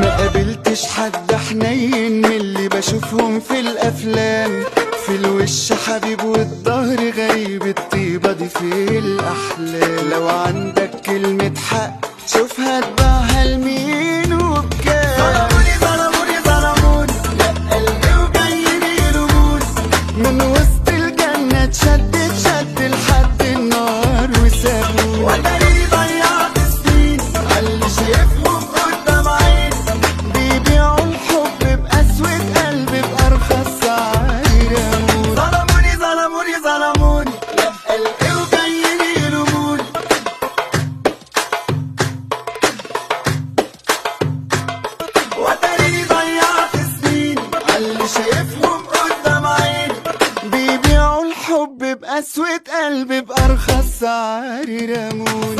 ما قابلتش حد حنين من اللي بشوفهم في الأفلام. في الوش حبيب والظهر غريب الطيبة دي في الأحلام. لو عندك كلمة حق شوفها تبيعها لمين وبكام. ظلموني ظلموني لا قلبي وجايين يلوموني. من وسط الجنة اتشد اتشد لحد النار وسابوني. ضيعت سنيني. شايفهم قدام عيني. بيبيعوا الحب بأسود قلبي بأرخص سعر رموني